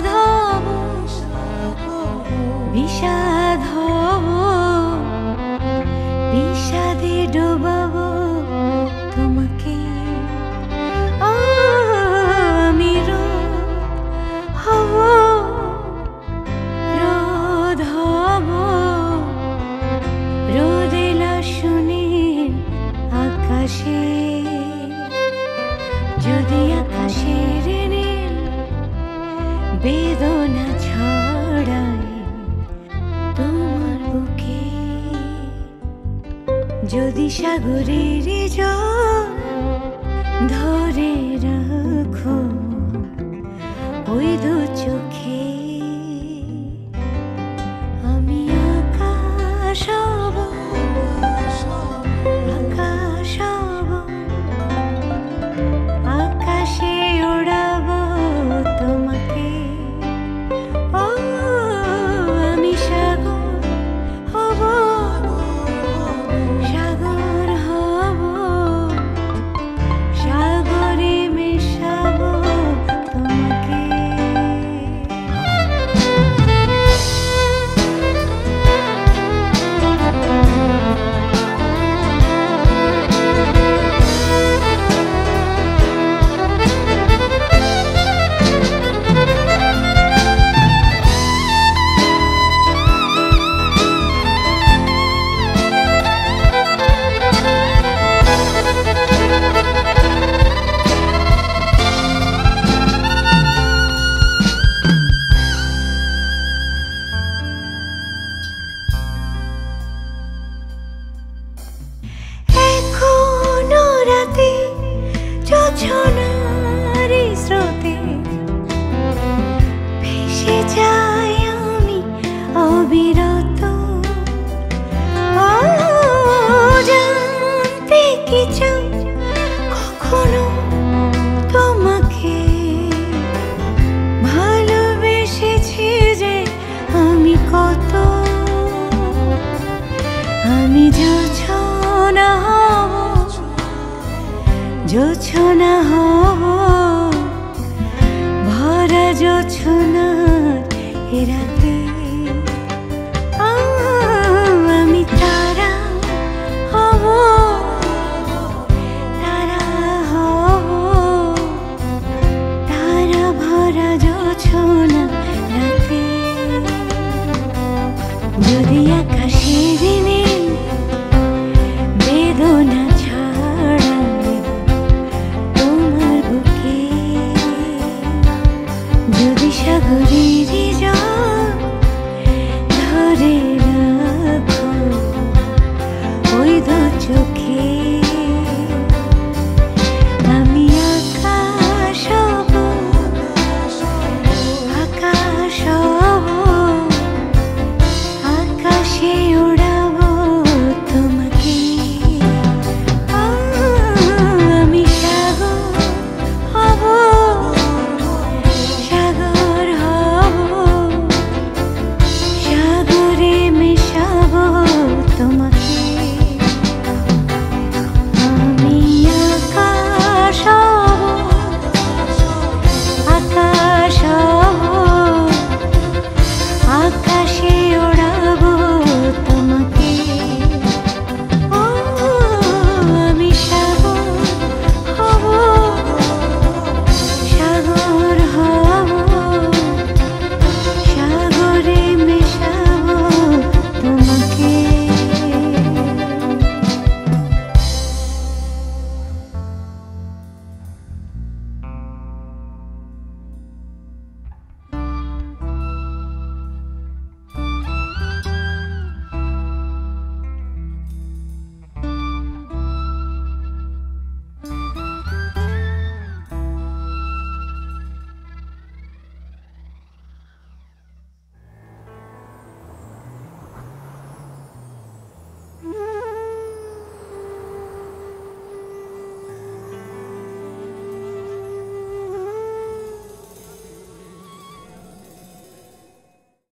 adobo বেদনা ছড়ায় তোমার বুকে। যদি সাগরের জল ধরে রাখো ওই দু তুমি যোছনা যোছনা ভরা যোছনা এরাতে আমি তারা হব তারা হব, তারা ভরা যদি আকাশে took